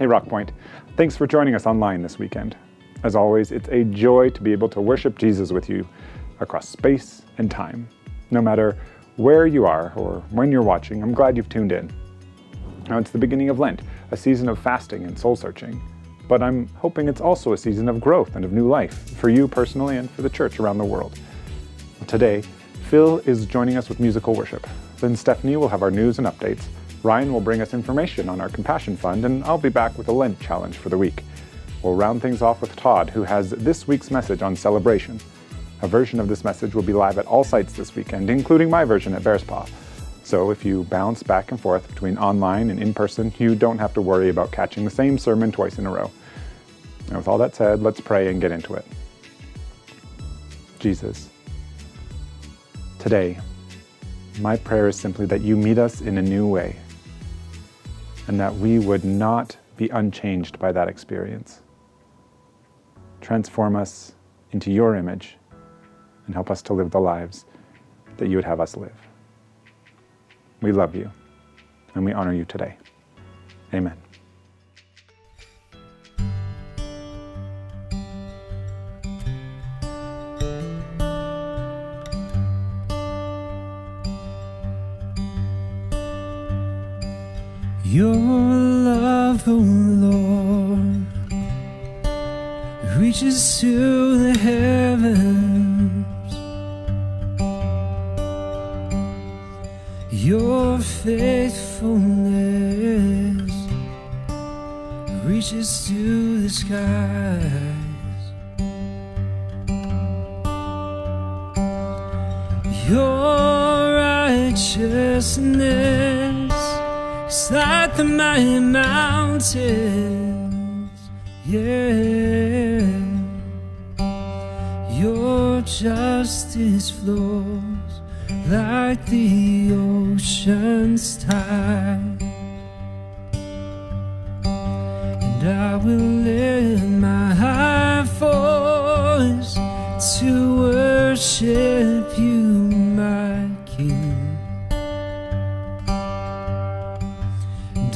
Hey, Rockpointe. Thanks for joining us online this weekend. As always, it's a joy to be able to worship Jesus with you across space and time. No matter where you are or when you're watching, I'm glad you've tuned in. Now, it's the beginning of Lent, a season of fasting and soul searching. But I'm hoping it's also a season of growth and of new life for you personally and for the church around the world. Today, Phil is joining us with musical worship. Then Stephanie will have our news and updates. Ryan will bring us information on our Compassion Fund, and I'll be back with a Lent challenge for the week. We'll round things off with Todd, who has this week's message on celebration. A version of this message will be live at all sites this weekend, including my version at Bearspaw. So if you bounce back and forth between online and in person, you don't have to worry about catching the same sermon twice in a row. And with all that said, let's pray and get into it. Jesus, today, my prayer is simply that you meet us in a new way and that we would not be unchanged by that experience. Transform us into your image and help us to live the lives that you would have us live. We love you and we honor you today. Amen. Your love, O Lord, reaches to the heavens. Your faithfulness reaches to the skies. Your righteousness is like the mountains, yeah. Your justice flows like the ocean's tide. And I will lift my high voice to worship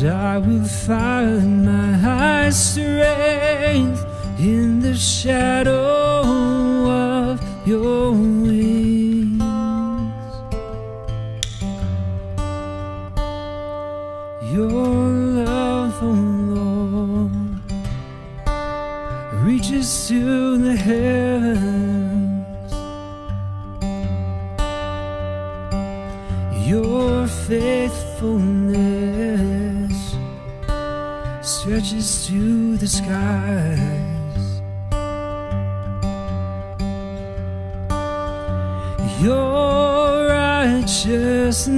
I will find my high strength in the shadow of your stretches to the skies. Your righteousness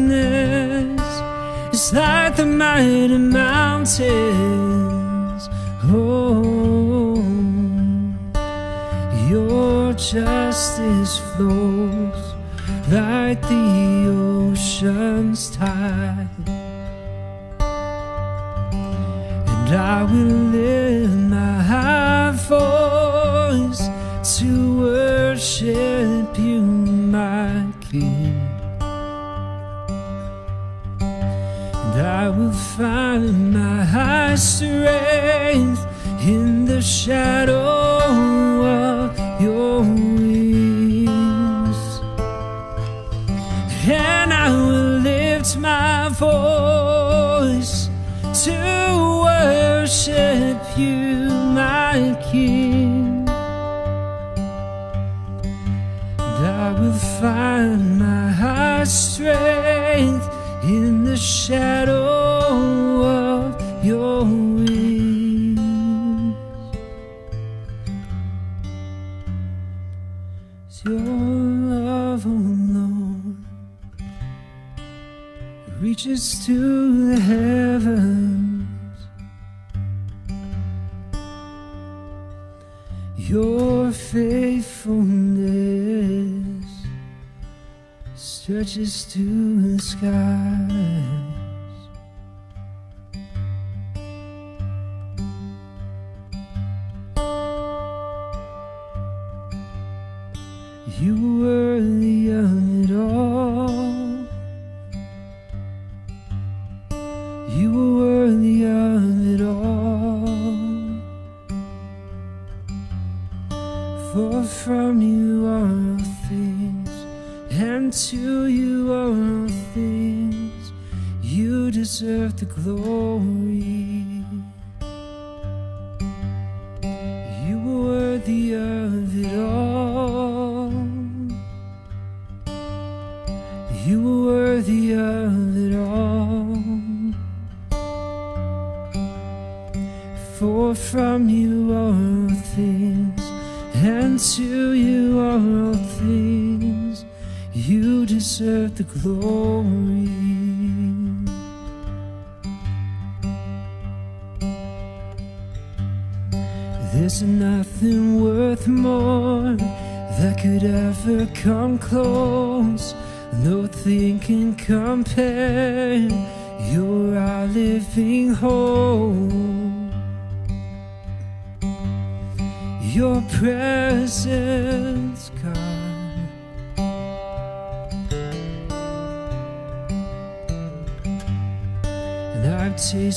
is like the mighty mountains. Oh, your justice flows like the ocean's tide. I will lift my voice to worship you, my King. And I will find my strength in the shadow to the heavens. Your faithfulness stretches to the skies.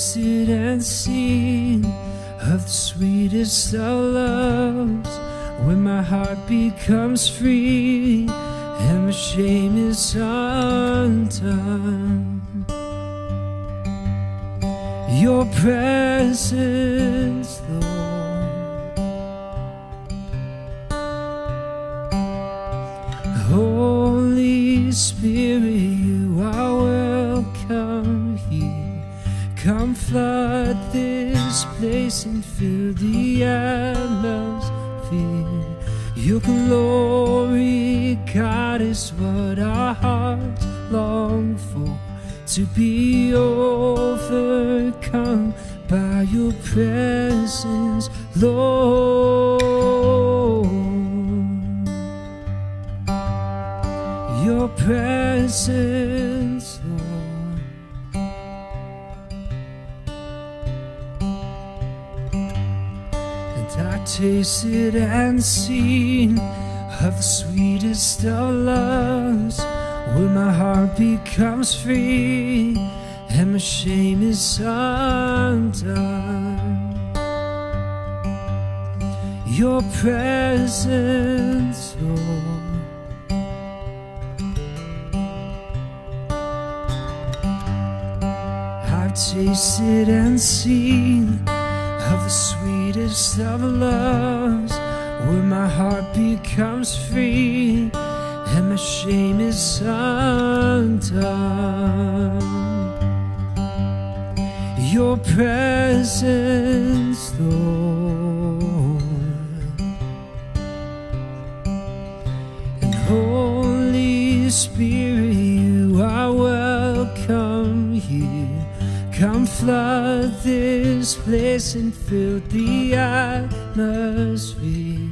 I've and seen of the sweetest of loves when my heart becomes free and my shame is undone. Your presence, Lord. Holy Spirit, flood this place and fill the atmosphere. Your glory, God, is what our hearts long for. To be overcome by your presence, Lord. Your presence, tasted and seen of the sweetest of loves when my heart becomes free and my shame is undone. Your presence, Lord. I've tasted and seen of the sweetest of loves when my heart becomes free and my shame is undone. Your presence, Lord, and Holy Spirit, flood this place and fill the atmosphere.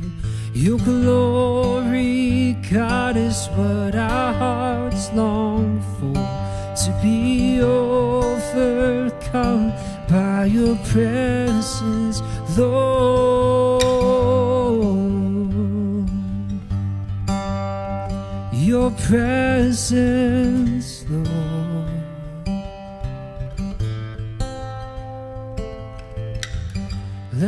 Your glory, God, is what our hearts long for. To be overcome by your presence, Lord. Your presence, Lord.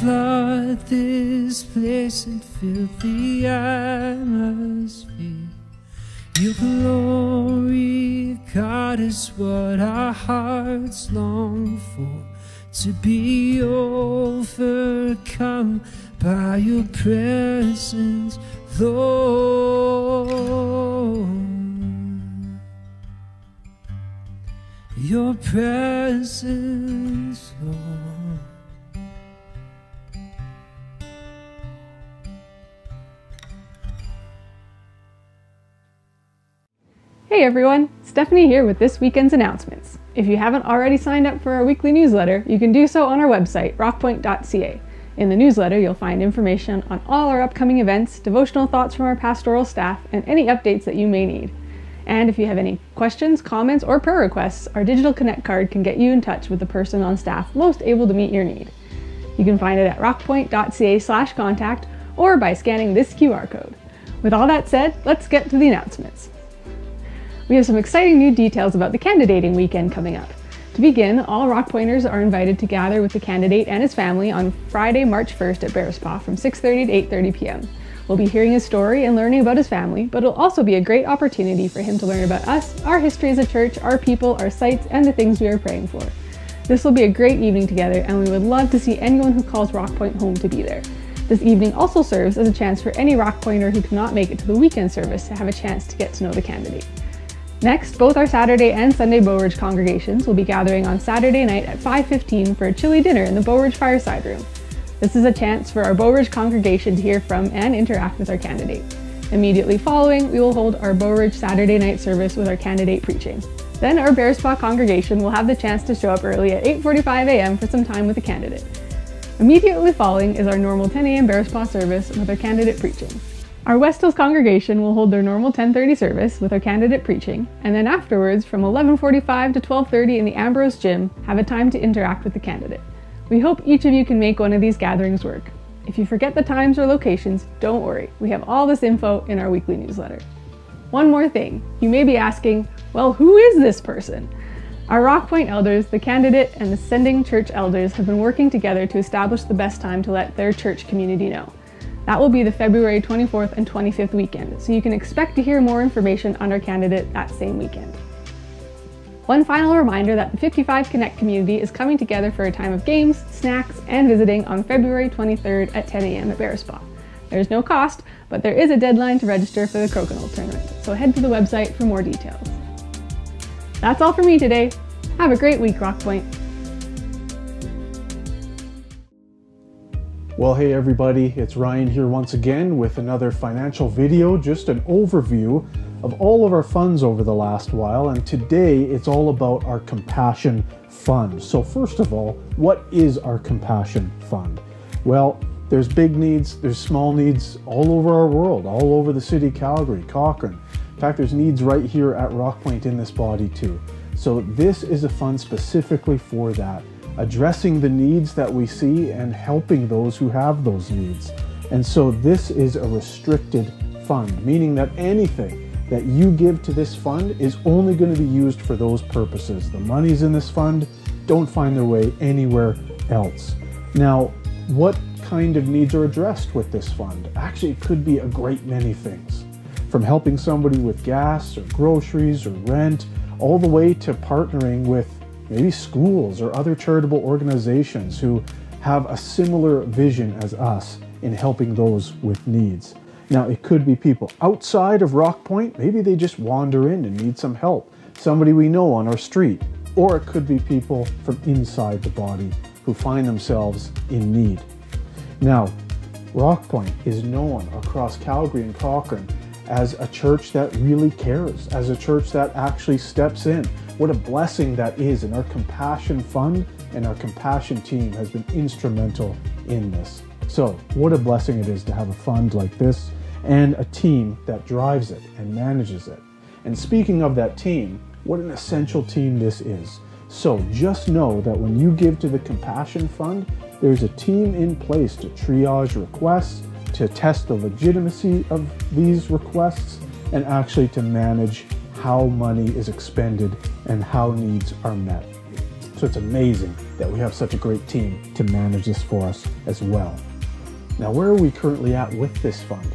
Flood this place and fill the atmosphere. Your glory, God, is what our hearts long for. to be overcome by your presence, Lord. Your presence, Lord. Hey everyone, Stephanie here with this weekend's announcements. If you haven't already signed up for our weekly newsletter, you can do so on our website, rockpointe.ca. In the newsletter, you'll find information on all our upcoming events, devotional thoughts from our pastoral staff, and any updates that you may need. And if you have any questions, comments, or prayer requests, our Digital Connect card can get you in touch with the person on staff most able to meet your need. You can find it at rockpointe.ca/contact or by scanning this QR code. With all that said, let's get to the announcements. We have some exciting new details about the candidating weekend coming up. To begin, all Rock Pointers are invited to gather with the candidate and his family on Friday, March 1st at Bearspaw from 6:30 to 8:30 p.m. We'll be hearing his story and learning about his family, but it'll also be a great opportunity for him to learn about us, our history as a church, our people, our sites, and the things we are praying for. This will be a great evening together, and we would love to see anyone who calls Rock Pointe home to be there. This evening also serves as a chance for any Rock Pointer who cannot make it to the weekend service to have a chance to get to know the candidate. Next, both our Saturday and Sunday Bowridge congregations will be gathering on Saturday night at 5.15 for a chili dinner in the Bowridge Fireside Room. This is a chance for our Bowridge congregation to hear from and interact with our candidate. Immediately following, we will hold our Bowridge Saturday night service with our candidate preaching. Then our Bearspaw congregation will have the chance to show up early at 8.45 a.m. for some time with the candidate. Immediately following is our normal 10 a.m. Bearspaw service with our candidate preaching. Our West Hills congregation will hold their normal 10:30 service with our candidate preaching, and then afterwards from 11:45 to 12:30 in the Ambrose gym, have a time to interact with the candidate. We hope each of you can make one of these gatherings work. If you forget the times or locations, don't worry. We have all this info in our weekly newsletter. One more thing. You may be asking, well, who is this person? Our Rock Pointe elders, the candidate, and the sending church elders have been working together to establish the best time to let their church community know. That will be the February 24th and 25th weekend, so you can expect to hear more information on our candidate that same weekend. One final reminder that the 55 Connect community is coming together for a time of games, snacks, and visiting on February 23rd at 10 a.m. at Bearspaw. There's no cost, but there is a deadline to register for the Crokinole tournament, so head to the website for more details. That's all for me today. Have a great week, Rockpointe. Well, hey everybody, it's Ryan here once again with another financial video, just an overview of all of our funds over the last while, and today it's all about our Compassion Fund. So first of all, what is our Compassion Fund? Well, there's big needs, there's small needs all over our world, all over the city of Calgary, Cochrane. In fact, there's needs right here at Rockpointe in this body too. So this is a fund specifically for that addressing the needs that we see and helping those who have those needs. And so this is a restricted fund, meaning that anything that you give to this fund is only going to be used for those purposes. The monies in this fund don't find their way anywhere else. Now, what kind of needs are addressed with this fund? Actually, it could be a great many things. From helping somebody with gas or groceries or rent, all the way to partnering with maybe schools or other charitable organizations who have a similar vision as us in helping those with needs. Now, it could be people outside of Rock Pointe, maybe they just wander in and need some help, somebody we know on our street, or it could be people from inside the body who find themselves in need. Now, Rock Pointe is known across Calgary and Cochrane as a church that really cares, as a church that actually steps in. What a blessing that is, and our Compassion Fund and our Compassion team has been instrumental in this. So, what a blessing it is to have a fund like this and a team that drives it and manages it. And speaking of that team, what an essential team this is. So, just know that when you give to the Compassion Fund, there's a team in place to triage requests, to test the legitimacy of these requests, and actually to manage how money is expended and how needs are met. So it's amazing that we have such a great team to manage this for us as well. Now, where are we currently at with this fund?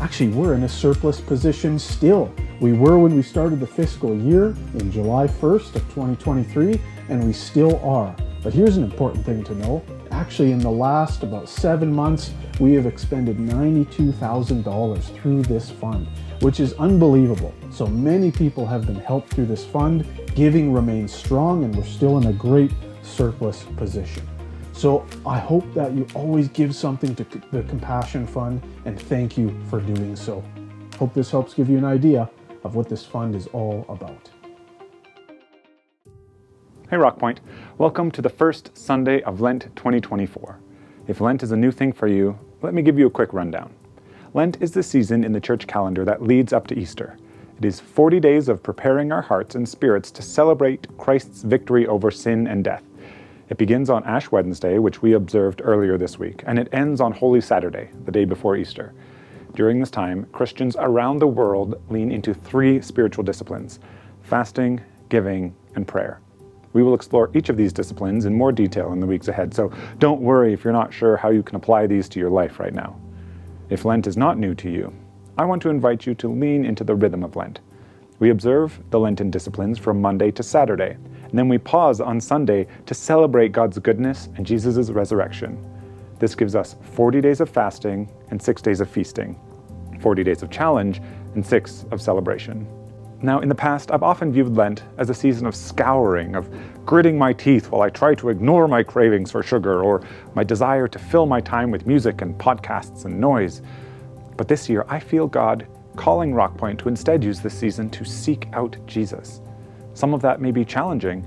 Actually, we're in a surplus position still. We were when we started the fiscal year in July 1st of 2023, and we still are. But here's an important thing to know. Actually, in the last about seven months, we have expended $92,000 through this fund, which is unbelievable. So many people have been helped through this fund. Giving remains strong, and we're still in a great surplus position. So I hope that you always give something to the Compassion Fund, and thank you for doing so. Hope this helps give you an idea of what this fund is all about. Hey Rockpointe, welcome to the first Sunday of Lent 2024. If Lent is a new thing for you, let me give you a quick rundown. Lent is the season in the church calendar that leads up to Easter. It is 40 days of preparing our hearts and spirits to celebrate Christ's victory over sin and death. It begins on Ash Wednesday, which we observed earlier this week, and it ends on Holy Saturday, the day before Easter. During this time, Christians around the world lean into three spiritual disciplines fasting, giving, and prayer. We will explore each of these disciplines in more detail in the weeks ahead, so don't worry if you're not sure how you can apply these to your life right now. If Lent is not new to you, I want to invite you to lean into the rhythm of Lent. We observe the Lenten disciplines from Monday to Saturday, and then we pause on Sunday to celebrate God's goodness and Jesus' resurrection. This gives us 40 days of fasting and 6 days of feasting, 40 days of challenge, and 6 of celebration. Now, in the past, I've often viewed Lent as a season of scouring, of gritting my teeth while I try to ignore my cravings for sugar or my desire to fill my time with music and podcasts and noise. But this year, I feel God calling Rockpointe to instead use this season to seek out Jesus. Some of that may be challenging,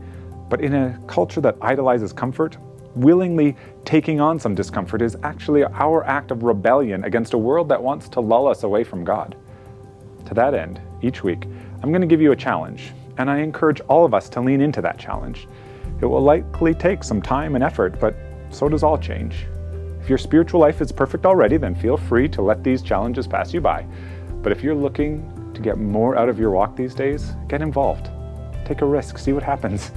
but in a culture that idolizes comfort, willingly taking on some discomfort is actually our act of rebellion against a world that wants to lull us away from God. To that end, each week, I'm going to give you a challenge, and I encourage all of us to lean into that challenge. It will likely take some time and effort, but so does all change. If your spiritual life is perfect already, then feel free to let these challenges pass you by. But if you're looking to get more out of your walk these days, get involved. Take a risk, see what happens.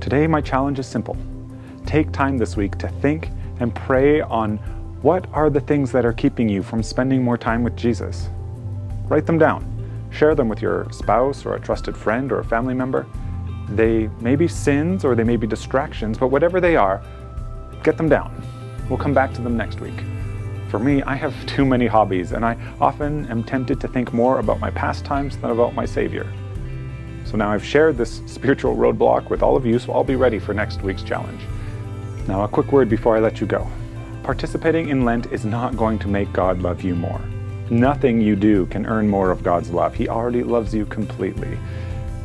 Today, my challenge is simple. Take time this week to think and pray on what are the things that are keeping you from spending more time with Jesus. Write them down. Share them with your spouse or a trusted friend or a family member. They may be sins or they may be distractions, but whatever they are, get them down. We'll come back to them next week. For me, I have too many hobbies, and I often am tempted to think more about my pastimes than about my Savior. So now I've shared this spiritual roadblock with all of you, so I'll be ready for next week's challenge. Now, a quick word before I let you go. Participating in Lent is not going to make God love you more. Nothing you do can earn more of God's love. He already loves you completely.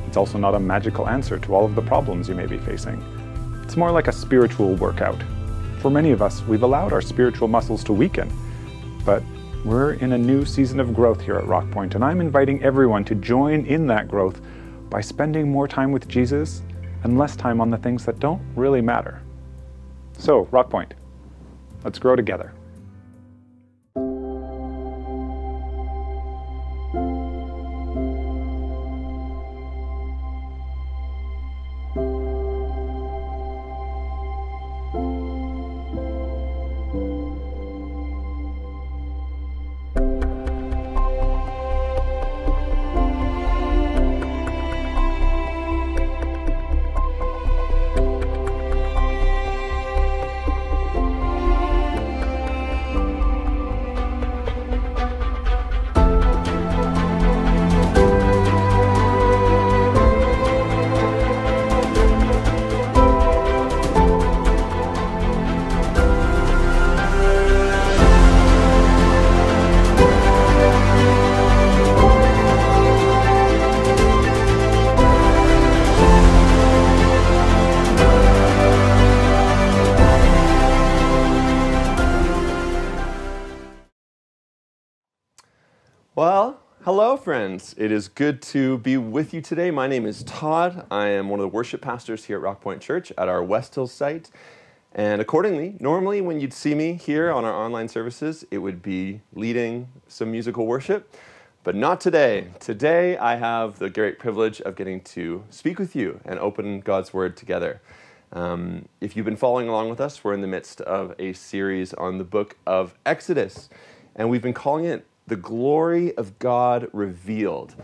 It's also not a magical answer to all of the problems you may be facing. It's more like a spiritual workout. For many of us, we've allowed our spiritual muscles to weaken. But we're in a new season of growth here at Rock and I'm inviting everyone to join in that growth by spending more time with Jesus and less time on the things that don't really matter. So, Rock Pointe, let's grow together. Friends. It is good to be with you today. My name is Todd. I am one of the worship pastors here at Rock Pointe Church at our West Hills site. And accordingly, normally when you'd see me here on our online services, it would be leading some musical worship. But not today. Today, I have the great privilege of getting to speak with you and open God's Word together. Um, if you've been following along with us, we're in the midst of a series on the book of Exodus, and we've been calling it the glory of God revealed.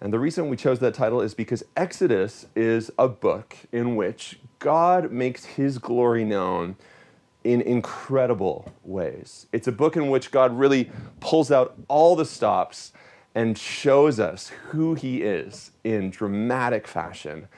And the reason we chose that title is because Exodus is a book in which God makes his glory known in incredible ways. It's a book in which God really pulls out all the stops and shows us who he is in dramatic fashion.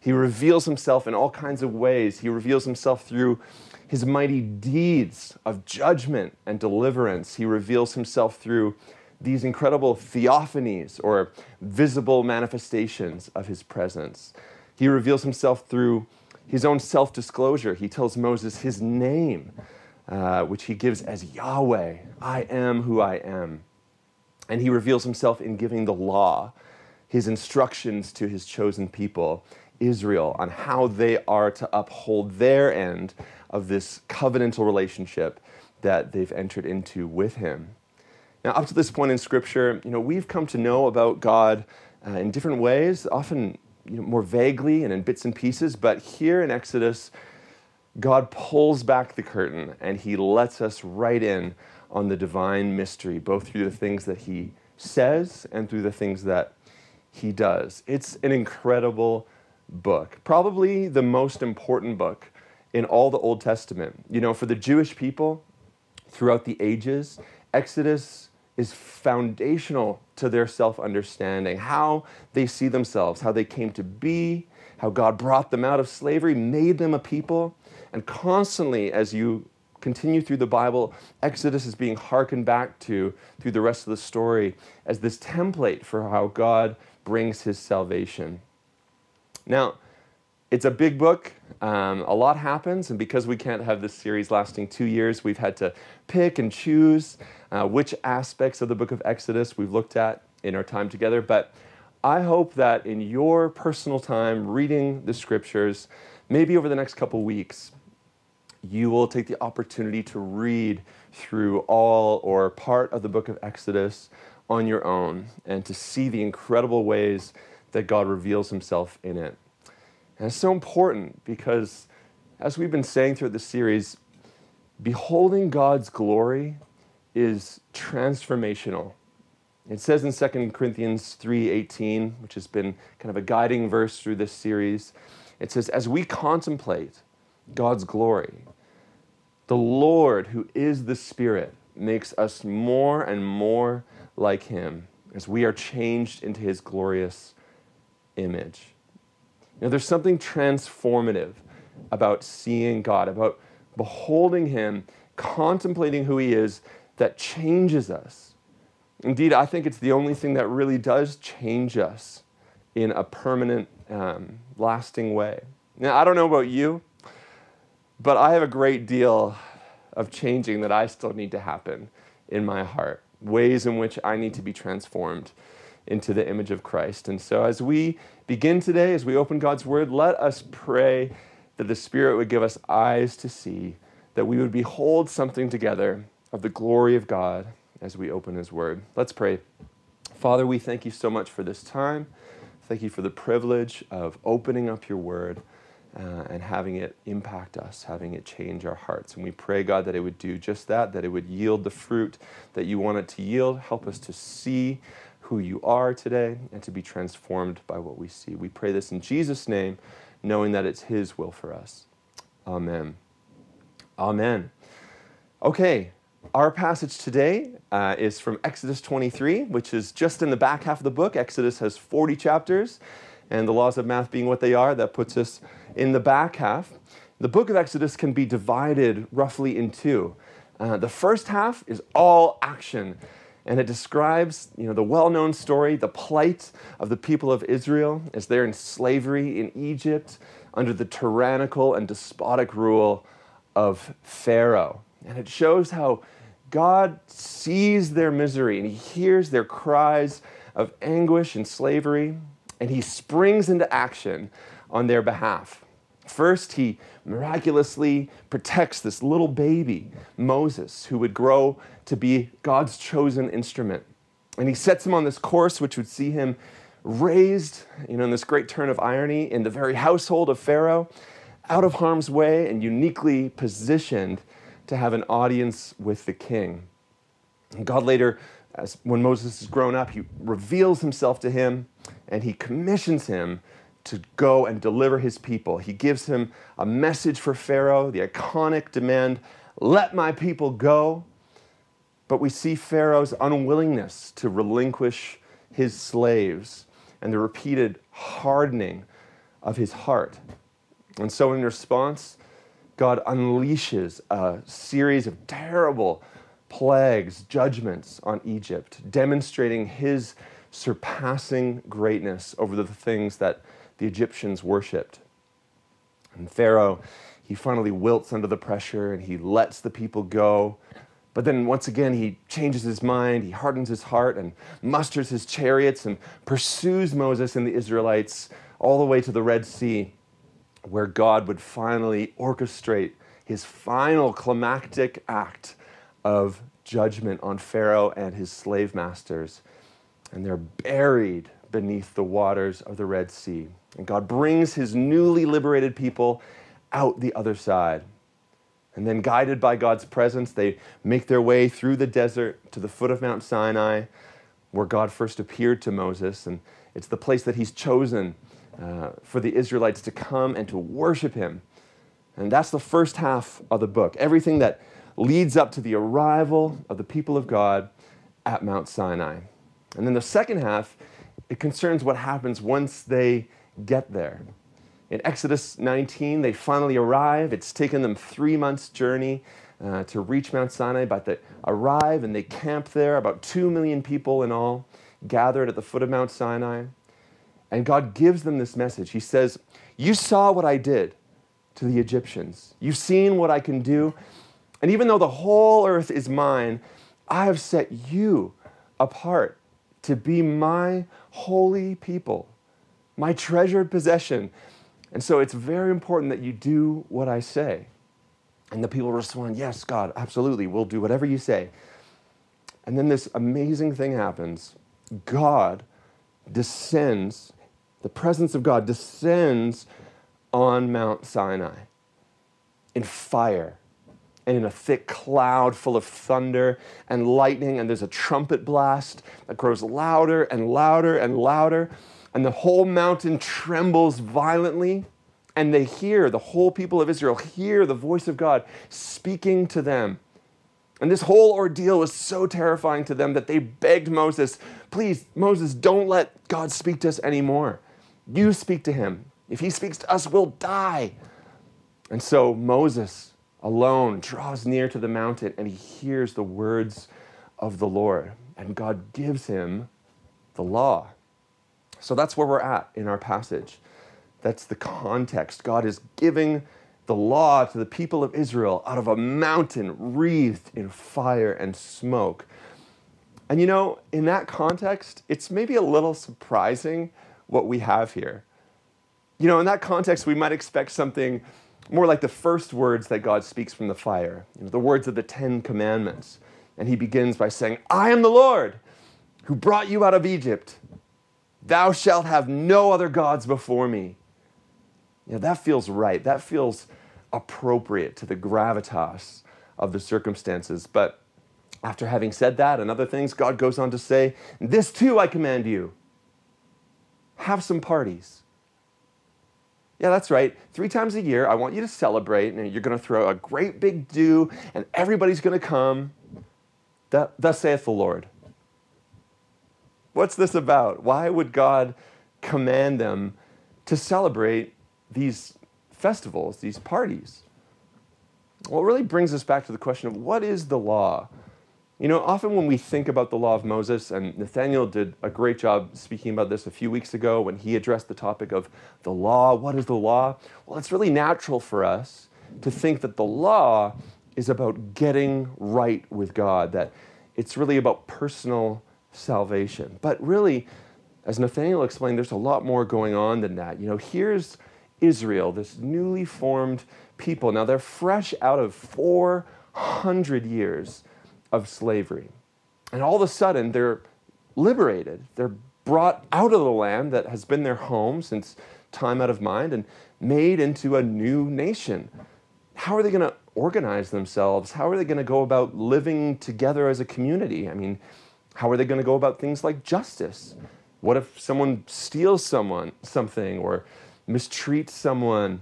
He reveals himself in all kinds of ways. He reveals himself through his mighty deeds of judgment and deliverance. He reveals himself through these incredible theophanies or visible manifestations of his presence. He reveals himself through his own self disclosure. He tells Moses his name, uh, which he gives as Yahweh I am who I am. And he reveals himself in giving the law, his instructions to his chosen people, Israel, on how they are to uphold their end of this covenantal relationship that they've entered into with him. Now, up to this point in Scripture, you know, we've come to know about God uh, in different ways, often you know, more vaguely and in bits and pieces, but here in Exodus, God pulls back the curtain and he lets us right in on the divine mystery, both through the things that he says and through the things that he does. It's an incredible book, probably the most important book in all the Old Testament. You know, for the Jewish people throughout the ages, Exodus is foundational to their self understanding, how they see themselves, how they came to be, how God brought them out of slavery, made them a people. And constantly, as you continue through the Bible, Exodus is being hearkened back to through the rest of the story as this template for how God brings his salvation. Now, it's a big book. Um, a lot happens, and because we can't have this series lasting two years, we've had to pick and choose uh, which aspects of the book of Exodus we've looked at in our time together. But I hope that in your personal time reading the scriptures, maybe over the next couple weeks, you will take the opportunity to read through all or part of the book of Exodus on your own and to see the incredible ways that God reveals himself in it. And it's so important because, as we've been saying throughout the series, beholding God's glory is transformational. It says in 2 Corinthians 3:18, which has been kind of a guiding verse through this series, it says as we contemplate God's glory, the Lord who is the Spirit makes us more and more like him as we are changed into his glorious image. You know, there's something transformative about seeing God, about beholding him, contemplating who he is, that changes us. Indeed, I think it's the only thing that really does change us in a permanent, um, lasting way. Now, I don't know about you, but I have a great deal of changing that I still need to happen in my heart, ways in which I need to be transformed into the image of Christ. And so, as we begin today, as we open God's Word, let us pray that the Spirit would give us eyes to see, that we would behold something together of the glory of God as we open His Word. Let's pray. Father, we thank you so much for this time. Thank you for the privilege of opening up your Word. Uh, and having it impact us, having it change our hearts. And we pray, God, that it would do just that, that it would yield the fruit that you want it to yield. Help us to see who you are today and to be transformed by what we see. We pray this in Jesus' name, knowing that it's His will for us. Amen. Amen. Okay, our passage today uh, is from Exodus 23, which is just in the back half of the book. Exodus has 40 chapters, and the laws of math being what they are, that puts us in the back half. The book of Exodus can be divided roughly in two. Uh, the first half is all action, and it describes you know, the well known story, the plight of the people of Israel as they're in slavery in Egypt under the tyrannical and despotic rule of Pharaoh. And it shows how God sees their misery and he hears their cries of anguish and slavery, and he springs into action on their behalf. First, he miraculously protects this little baby, Moses, who would grow to be God's chosen instrument. And he sets him on this course which would see him raised, you know, in this great turn of irony, in the very household of Pharaoh, out of harm's way and uniquely positioned to have an audience with the king. And God later, as when Moses is grown up, he reveals himself to him and he commissions him to go and deliver his people. He gives him a message for Pharaoh, the iconic demand, let my people go. But we see Pharaoh's unwillingness to relinquish his slaves and the repeated hardening of his heart. And so, in response, God unleashes a series of terrible plagues, judgments on Egypt, demonstrating his surpassing greatness over the things that the Egyptians worshipped. And Pharaoh, he finally wilts under the pressure and he lets the people go. But then once again, he changes his mind, he hardens his heart and musters his chariots and pursues Moses and the Israelites all the way to the Red Sea, where God would finally orchestrate his final climactic act of judgment on Pharaoh and his slave masters. And they're buried beneath the waters of the Red Sea. And God brings his newly liberated people out the other side. And then, guided by God's presence, they make their way through the desert to the foot of Mount Sinai, where God first appeared to Moses. And it's the place that he's chosen uh, for the Israelites to come and to worship him. And that's the first half of the book. Everything that leads up to the arrival of the people of God at Mount Sinai. And then the second half, it concerns what happens once they get there. In Exodus 19, they finally arrive. It's taken them three months' journey uh, to reach Mount Sinai, but they arrive and they camp there. About two million people in all gathered at the foot of Mount Sinai. And God gives them this message. He says, You saw what I did to the Egyptians, you've seen what I can do. And even though the whole earth is mine, I have set you apart to be my holy people, my treasured possession. And so it's very important that you do what I say. And the people respond, Yes, God, absolutely, we'll do whatever you say. And then this amazing thing happens God descends, the presence of God descends on Mount Sinai in fire and in a thick cloud full of thunder and lightning, and there's a trumpet blast that grows louder and louder and louder, and the whole mountain trembles violently. And they hear, the whole people of Israel hear the voice of God speaking to them. And this whole ordeal was so terrifying to them that they begged Moses, please, Moses, don't let God speak to us anymore. You speak to him. If he speaks to us, we'll die. And so Moses alone draws near to the mountain and he hears the words of the Lord. And God gives him the law. So that's where we're at in our passage. That's the context. God is giving the law to the people of Israel out of a mountain wreathed in fire and smoke. And you know, in that context, it's maybe a little surprising what we have here. You know, in that context, we might expect something more like the first words that God speaks from the fire, you know, the words of the Ten Commandments. And he begins by saying, I am the Lord who brought you out of Egypt. Thou shalt have no other gods before me. You know, that feels right. That feels appropriate to the gravitas of the circumstances. But after having said that and other things, God goes on to say, This too I command you have some parties yeah, that's right. Three times a year, I want you to celebrate, and you're going to throw a great big do, and everybody's going to come. Thus saith the Lord. What's this about? Why would God command them to celebrate these festivals, these parties? Well, it really brings us back to the question of what is the law? You know, often when we think about the law of Moses, and Nathaniel did a great job speaking about this a few weeks ago when he addressed the topic of the law. What is the law? Well, it's really natural for us to think that the law is about getting right with God, that it's really about personal salvation. But really, as Nathaniel explained, there's a lot more going on than that. You know, here's Israel, this newly formed people. Now, they're fresh out of 400 years of slavery. And all of a sudden, they're liberated. They're brought out of the land that has been their home since time out of mind and made into a new nation. How are they going to organize themselves? How are they going to go about living together as a community? I mean, how are they going to go about things like justice? What if someone steals someone something or mistreats someone?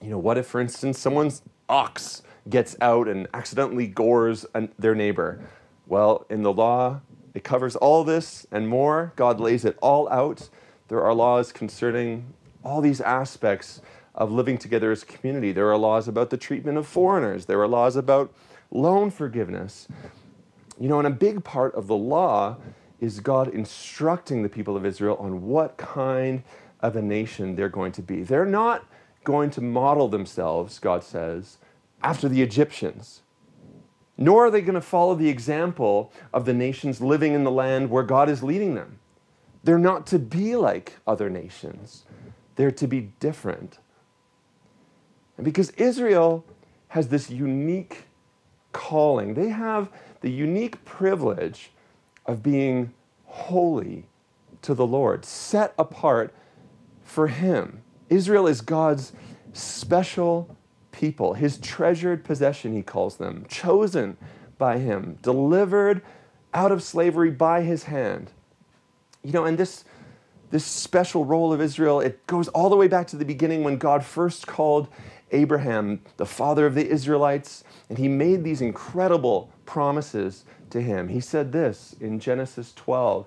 You know, what if, for instance, someone's ox gets out and accidentally gores an, their neighbor? Well, in the law, it covers all this and more. God lays it all out. There are laws concerning all these aspects of living together as a community. There are laws about the treatment of foreigners. There are laws about loan forgiveness. You know, and a big part of the law is God instructing the people of Israel on what kind of a nation they're going to be. They're not going to model themselves, God says, after the Egyptians. Nor are they going to follow the example of the nations living in the land where God is leading them. They're not to be like other nations, they're to be different. And because Israel has this unique calling, they have the unique privilege of being holy to the Lord, set apart for Him. Israel is God's special people, His treasured possession, He calls them, chosen by Him, delivered out of slavery by His hand. You know, and this, this special role of Israel, it goes all the way back to the beginning when God first called Abraham, the father of the Israelites, and he made these incredible promises to him. He said this in Genesis 12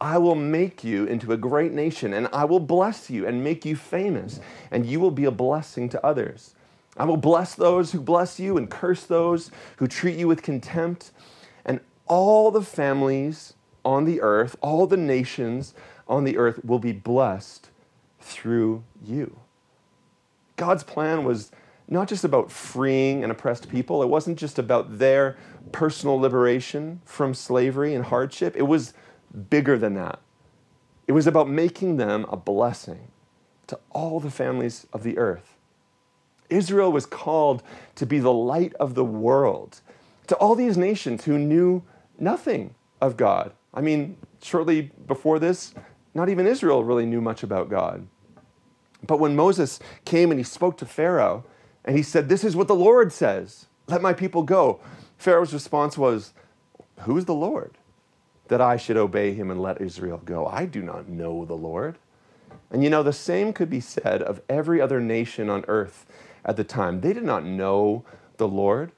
I will make you into a great nation, and I will bless you and make you famous, and you will be a blessing to others. I will bless those who bless you and curse those who treat you with contempt. And all the families on the earth, all the nations on the earth will be blessed through you. God's plan was not just about freeing an oppressed people, it wasn't just about their personal liberation from slavery and hardship. It was bigger than that. It was about making them a blessing to all the families of the earth. Israel was called to be the light of the world to all these nations who knew nothing of God. I mean, shortly before this, not even Israel really knew much about God. But when Moses came and he spoke to Pharaoh and he said, This is what the Lord says, let my people go, Pharaoh's response was, Who is the Lord that I should obey him and let Israel go? I do not know the Lord. And you know, the same could be said of every other nation on earth at the time. They did not know the Lord,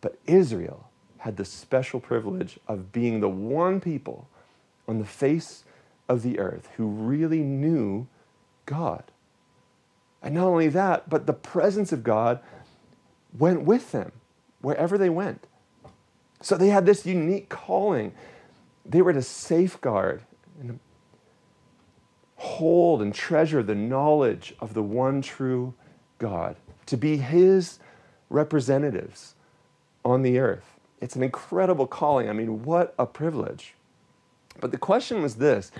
but Israel had the special privilege of being the one people on the face of the earth who really knew God. And not only that, but the presence of God went with them wherever they went. So they had this unique calling. They were to safeguard and hold and treasure the knowledge of the one true God, to be His representatives on the earth. It's an incredible calling. I mean, what a privilege. But the question was this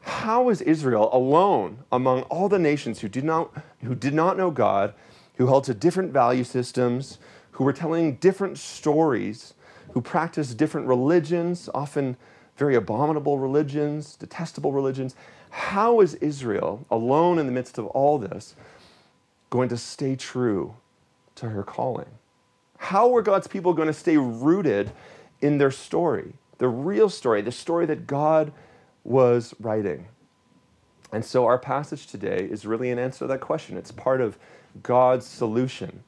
how is Israel alone among all the nations who did not, who did not know God, who held to different value systems, who were telling different stories, who practiced different religions, often very abominable religions, detestable religions? How is Israel, alone in the midst of all this, going to stay true to her calling? How were God's people going to stay rooted in their story, the real story, the story that God was writing. And so our passage today is really an answer to that question. It's part of God's solution.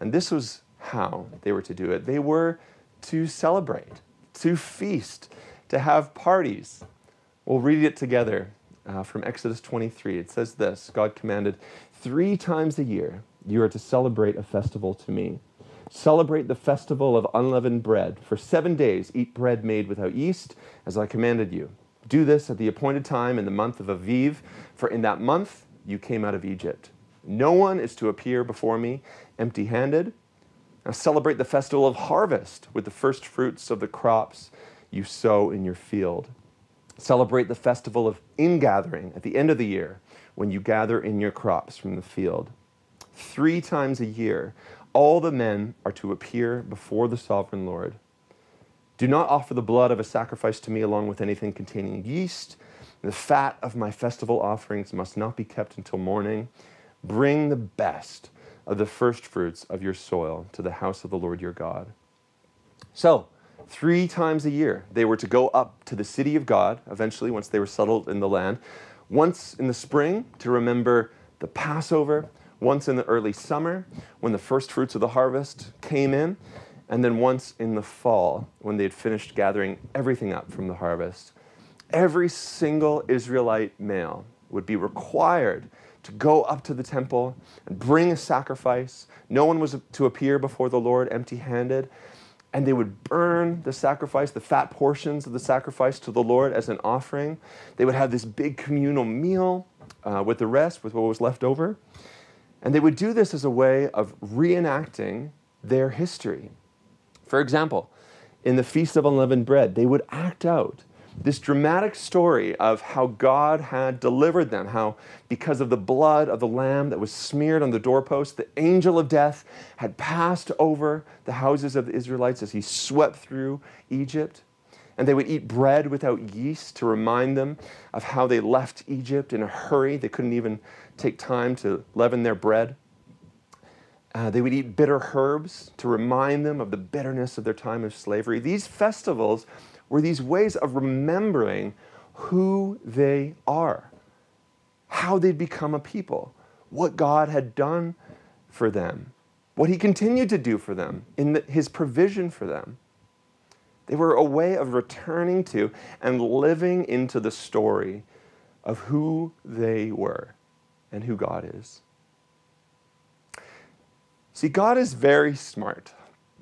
And this was how they were to do it. They were to celebrate, to feast, to have parties. We'll read it together uh, from Exodus 23. It says this God commanded, Three times a year you are to celebrate a festival to me. Celebrate the festival of unleavened bread. For seven days eat bread made without yeast, as I commanded you. Do this at the appointed time in the month of Aviv, for in that month you came out of Egypt. No one is to appear before me empty handed. Now celebrate the festival of harvest with the first fruits of the crops you sow in your field. Celebrate the festival of ingathering at the end of the year when you gather in your crops from the field. Three times a year, all the men are to appear before the sovereign Lord. Do not offer the blood of a sacrifice to me along with anything containing yeast. The fat of my festival offerings must not be kept until morning. Bring the best of the first fruits of your soil to the house of the Lord your God. So, Three times a year, they were to go up to the city of God, eventually, once they were settled in the land. Once in the spring to remember the Passover, once in the early summer when the first fruits of the harvest came in, and then once in the fall when they had finished gathering everything up from the harvest. Every single Israelite male would be required to go up to the temple and bring a sacrifice. No one was to appear before the Lord empty handed and they would burn the sacrifice, the fat portions of the sacrifice to the Lord as an offering. They would have this big communal meal uh, with the rest, with what was left over. And they would do this as a way of reenacting their history. For example, in the Feast of Unleavened Bread, they would act out this dramatic story of how God had delivered them, how because of the blood of the lamb that was smeared on the doorpost, the angel of death had passed over the houses of the Israelites as he swept through Egypt. And they would eat bread without yeast to remind them of how they left Egypt in a hurry. They couldn't even take time to leaven their bread. Uh, they would eat bitter herbs to remind them of the bitterness of their time of slavery. These festivals were these ways of remembering who they are, how they'd become a people, what God had done for them, what He continued to do for them in the, His provision for them. They were a way of returning to and living into the story of who they were and who God is. See, God is very smart.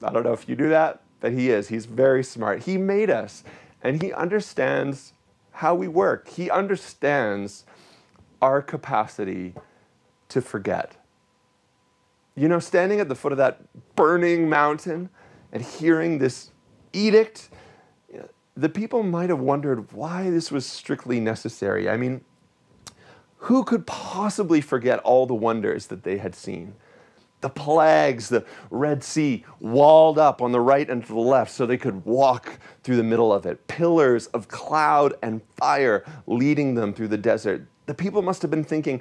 I don't know if you do that, that he is. He's very smart. He made us and he understands how we work. He understands our capacity to forget. You know, standing at the foot of that burning mountain and hearing this edict, the people might have wondered why this was strictly necessary. I mean, who could possibly forget all the wonders that they had seen? The plagues, the Red Sea walled up on the right and to the left so they could walk through the middle of it. Pillars of cloud and fire leading them through the desert. The people must have been thinking,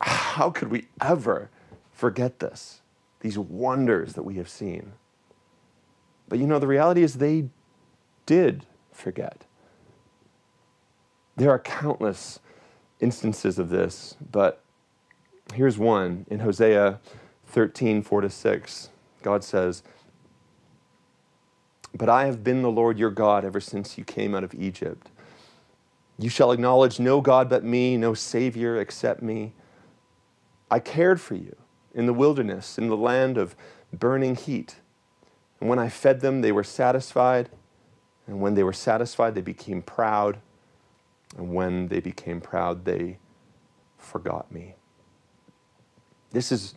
how could we ever forget this? These wonders that we have seen. But you know, the reality is they did forget. There are countless instances of this, but here's one in Hosea 13, 4 to 6, God says, But I have been the Lord your God ever since you came out of Egypt. You shall acknowledge no God but me, no Savior except me. I cared for you in the wilderness, in the land of burning heat. And when I fed them, they were satisfied. And when they were satisfied, they became proud. And when they became proud, they forgot me. This is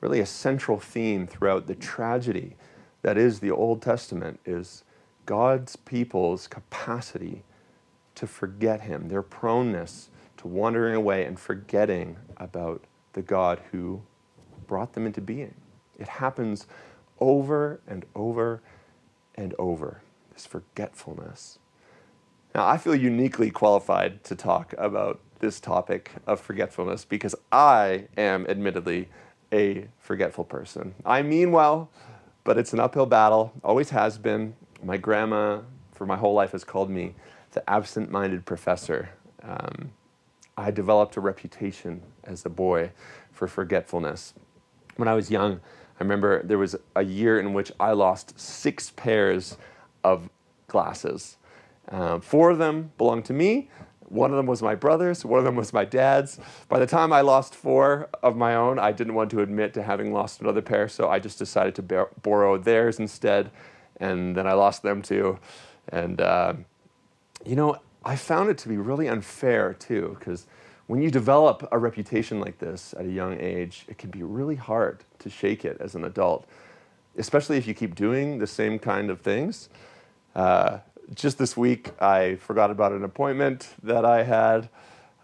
really a central theme throughout the tragedy that is the Old Testament is God's people's capacity to forget him, their proneness to wandering away and forgetting about the God who brought them into being. It happens over and over and over, this forgetfulness. Now, I feel uniquely qualified to talk about this topic of forgetfulness because I am admittedly a forgetful person. I mean well, but it's an uphill battle, always has been. My grandma, for my whole life, has called me the absent minded professor. Um, I developed a reputation as a boy for forgetfulness. When I was young, I remember there was a year in which I lost six pairs of glasses. Um, four of them belonged to me, one of them was my brother's, one of them was my dad's. By the time I lost four of my own, I didn't want to admit to having lost another pair, so I just decided to borrow theirs instead, and then I lost them too. And, uh, you know, I found it to be really unfair too, because when you develop a reputation like this at a young age, it can be really hard to shake it as an adult, especially if you keep doing the same kind of things. Uh, just this week, I forgot about an appointment that I had.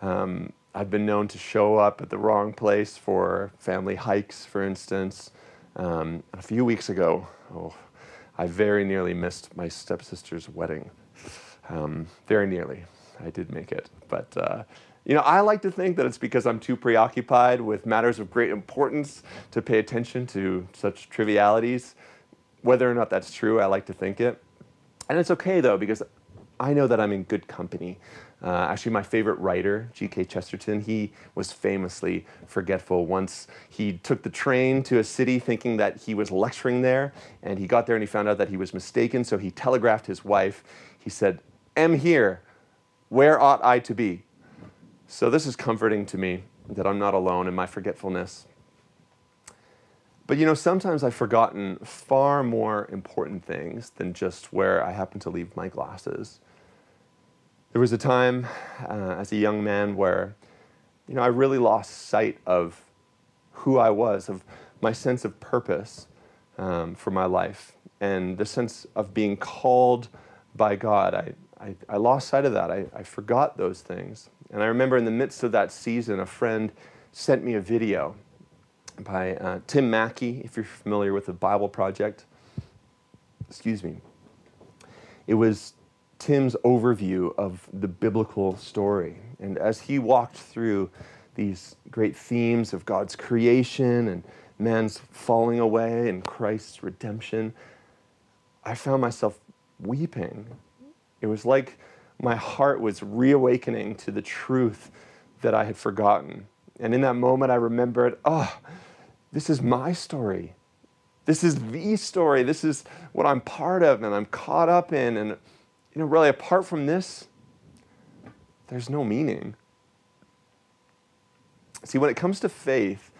Um, I've been known to show up at the wrong place for family hikes, for instance. Um, a few weeks ago, oh, I very nearly missed my stepsister's wedding. Um, very nearly. I did make it. But, uh, you know, I like to think that it's because I'm too preoccupied with matters of great importance to pay attention to such trivialities. Whether or not that's true, I like to think it. And it's okay though, because I know that I'm in good company. Uh, actually, my favorite writer, G.K. Chesterton, he was famously forgetful. Once he took the train to a city thinking that he was lecturing there, and he got there and he found out that he was mistaken, so he telegraphed his wife. He said, Am here. Where ought I to be? So, this is comforting to me that I'm not alone in my forgetfulness. But you know, sometimes I've forgotten far more important things than just where I happen to leave my glasses. There was a time uh, as a young man where, you know, I really lost sight of who I was, of my sense of purpose um, for my life, and the sense of being called by God. I, I, I lost sight of that. I, I forgot those things. And I remember in the midst of that season, a friend sent me a video by uh, Tim Mackie, if you're familiar with the Bible Project. Excuse me. It was Tim's overview of the biblical story. And as he walked through these great themes of God's creation and man's falling away and Christ's redemption, I found myself weeping. It was like my heart was reawakening to the truth that I had forgotten. And in that moment, I remembered, oh, this is my story. This is the story. This is what I'm part of and I'm caught up in. And you know, really, apart from this, there's no meaning. See, when it comes to faith,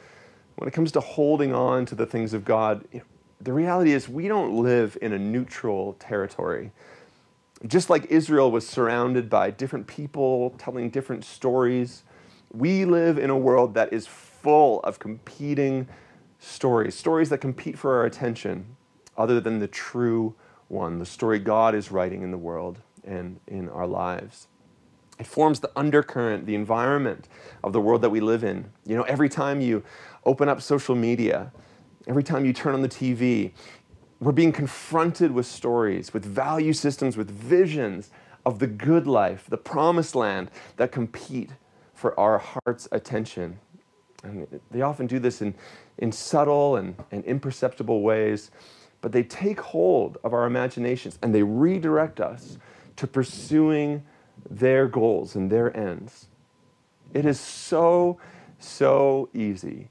when it comes to holding on to the things of God, you know, the reality is we don't live in a neutral territory. Just like Israel was surrounded by different people telling different stories, we live in a world that is full of competing stories, stories that compete for our attention, other than the true one, the story God is writing in the world and in our lives. It forms the undercurrent, the environment of the world that we live in. You know, every time you open up social media, every time you turn on the TV, we're being confronted with stories, with value systems, with visions of the good life, the promised land that compete for our heart's attention. And they often do this in, in subtle and, and imperceptible ways but they take hold of our imaginations and they redirect us to pursuing their goals and their ends. It is so, so easy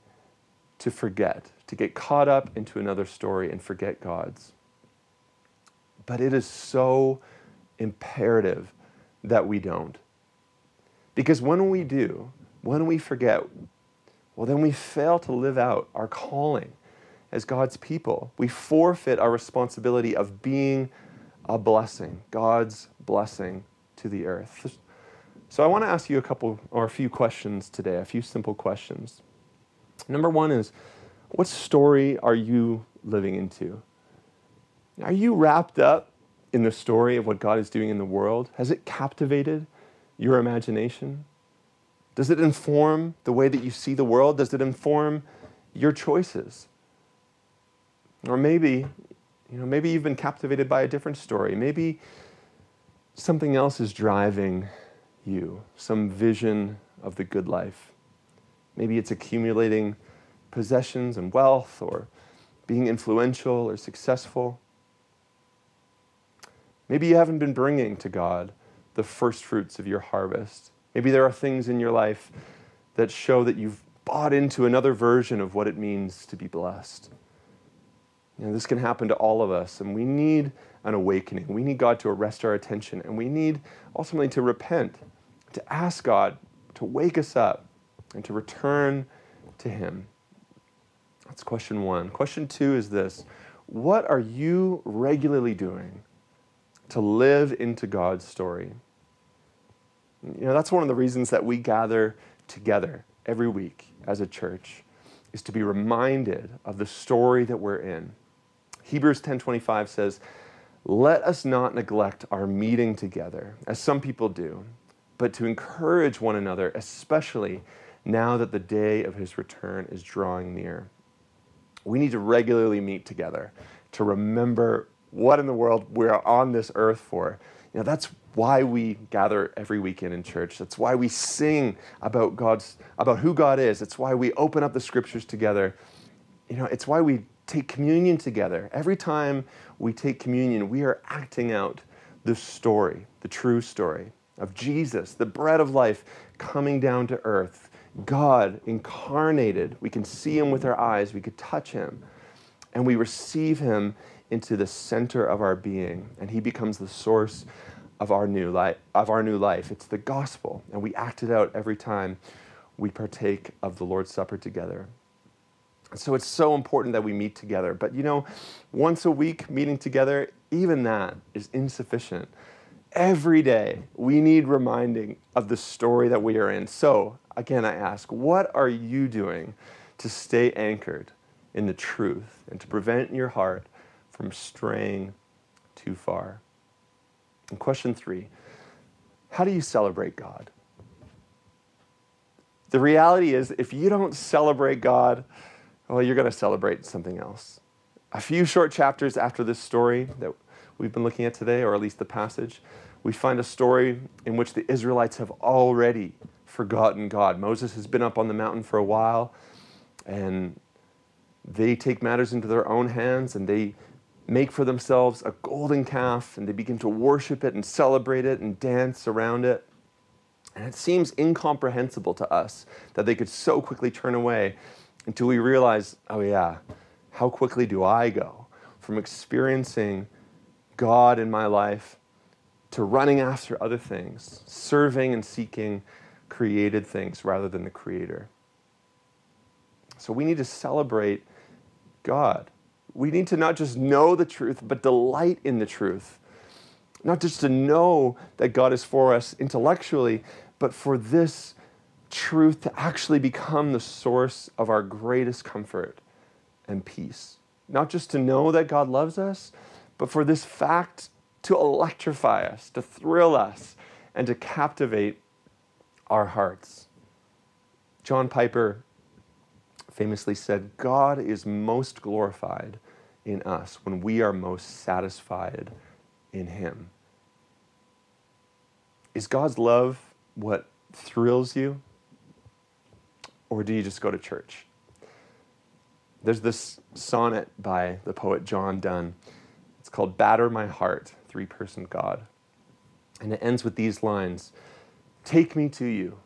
to forget, to get caught up into another story and forget God's. But it is so imperative that we don't. Because when we do, when we forget, well, then we fail to live out our calling as God's people. We forfeit our responsibility of being a blessing, God's blessing to the earth. So I want to ask you a couple or a few questions today, a few simple questions. Number one is what story are you living into? Are you wrapped up in the story of what God is doing in the world? Has it captivated your imagination? Does it inform the way that you see the world? Does it inform your choices? Or maybe, you know, maybe you've been captivated by a different story. Maybe something else is driving you, some vision of the good life. Maybe it's accumulating possessions and wealth or being influential or successful. Maybe you haven't been bringing to God the first fruits of your harvest. Maybe there are things in your life that show that you've bought into another version of what it means to be blessed. You know, this can happen to all of us, and we need an awakening. We need God to arrest our attention, and we need ultimately to repent, to ask God to wake us up and to return to Him. That's question one. Question two is this What are you regularly doing to live into God's story? You know, that's one of the reasons that we gather together every week as a church, is to be reminded of the story that we're in Hebrews 10:25 says, "Let us not neglect our meeting together, as some people do, but to encourage one another, especially now that the day of his return is drawing near." We need to regularly meet together to remember what in the world we're on this earth for. You know, that's why we gather every weekend in church. That's why we sing about God's about who God is. It's why we open up the scriptures together you know, it's why we take communion together. Every time we take communion, we are acting out the story, the true story of Jesus, the bread of life, coming down to earth. God incarnated. We can see him with our eyes, we could touch him, and we receive him into the center of our being, and he becomes the source of our new life of our new life. It's the gospel, and we act it out every time we partake of the Lord's Supper together. So it's so important that we meet together. But you know, once a week meeting together, even that is insufficient. Every day we need reminding of the story that we are in. So again, I ask, what are you doing to stay anchored in the truth and to prevent your heart from straying too far? And question three How do you celebrate God? The reality is, if you don't celebrate God, well, you're going to celebrate something else. A few short chapters after this story that we've been looking at today, or at least the passage, we find a story in which the Israelites have already forgotten God. Moses has been up on the mountain for a while, and they take matters into their own hands and they make for themselves a golden calf and they begin to worship it and celebrate it and dance around it. And it seems incomprehensible to us that they could so quickly turn away until we realize, oh, yeah, how quickly do I go from experiencing God in my life to running after other things, serving and seeking created things rather than the Creator. So we need to celebrate God. We need to not just know the truth, but delight in the truth. Not just to know that God is for us intellectually, but for this truth to actually become the source of our greatest comfort and peace. Not just to know that God loves us, but for this fact to electrify us, to thrill us, and to captivate our hearts. John Piper famously said, God is most glorified in us when we are most satisfied in Him. Is God's love what thrills you? Or do you just go to church? There's this sonnet by the poet John Donne. It's called Batter My Heart, Three Person God. And it ends with these lines Take me to you,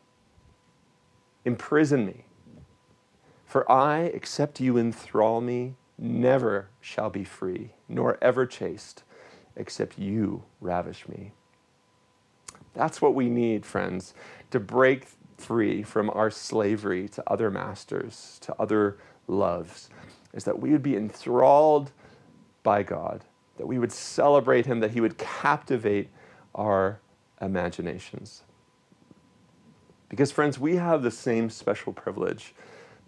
imprison me. For I, except you enthrall me, never shall be free, nor ever chaste, except you ravish me. That's what we need, friends, to break free from our slavery to other masters, to other loves, is that we would be enthralled by God, that we would celebrate Him, that He would captivate our imaginations. Because, friends, we have the same special privilege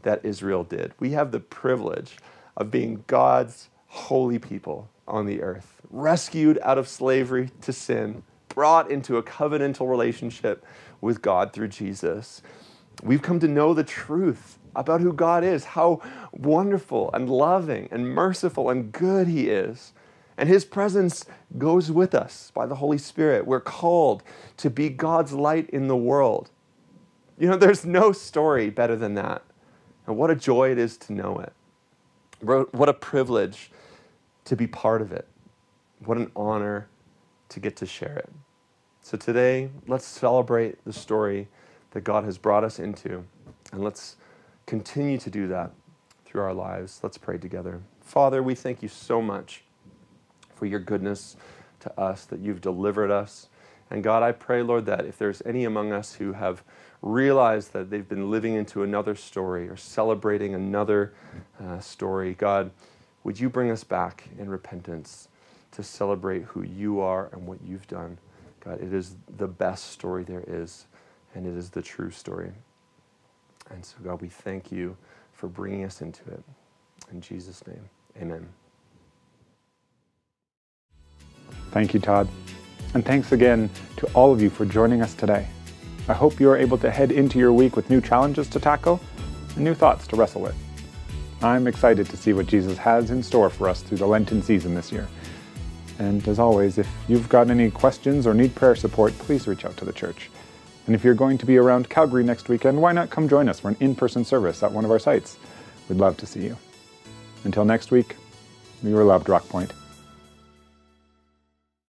that Israel did. We have the privilege of being God's holy people on the earth, rescued out of slavery to sin, brought into a covenantal relationship with God through Jesus. We've come to know the truth about who God is, how wonderful and loving and merciful and good He is. And His presence goes with us by the Holy Spirit. We're called to be God's light in the world. You know, there's no story better than that. And what a joy it is to know it. What a privilege to be part of it. What an honor to get to share it. So today, let's celebrate the story that God has brought us into, and let's continue to do that through our lives. Let's pray together. Father, we thank you so much for your goodness to us, that you've delivered us. And God, I pray, Lord, that if there's any among us who have realized that they've been living into another story or celebrating another uh, story, God, would you bring us back in repentance to celebrate who you are and what you've done? God, it is the best story there is, and it is the true story. And so, God, we thank you for bringing us into it. In Jesus' name, amen. Thank you, Todd. And thanks again to all of you for joining us today. I hope you are able to head into your week with new challenges to tackle and new thoughts to wrestle with. I'm excited to see what Jesus has in store for us through the Lenten season this year. And as always, if you've got any questions or need prayer support, please reach out to the church. And if you're going to be around Calgary next weekend, why not come join us for an in person service at one of our sites? We'd love to see you. Until next week, you are loved, Rock Pointe.